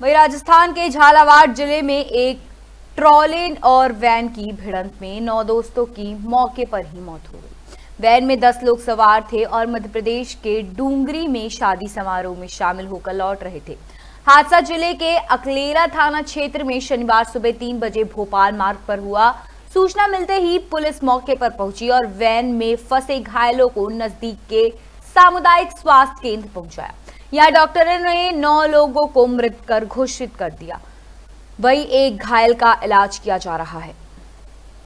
वही राजस्थान के झालावाड़ ज़िले में एक ट्रॉलेन और वैन की भिड़ंत में नौ दोस्तों की मौके पर ही मौत हो गई। वैन में दस लोग सवार थे और मध्य प्रदेश के डूंगरी में शादी समारोह में शामिल होकर लौट रहे थे। हादसा ज़िले के अकलेरा थाना क्षेत्र में शनिवार सुबह तीन बजे भोपाल मार्ग पर हुआ। सूचना मिलते ही पुलिस मौके पर पहुँची और वैन में फंसे घायलों को नज़दीक के सामुदायिक स्वास्थ्य केंद्र पहुँचाया। यहाँ डॉक्टर ने नौ लोगों को मृत कर घोषित कर दिया। वही एक घायल का इलाज किया जा रहा है।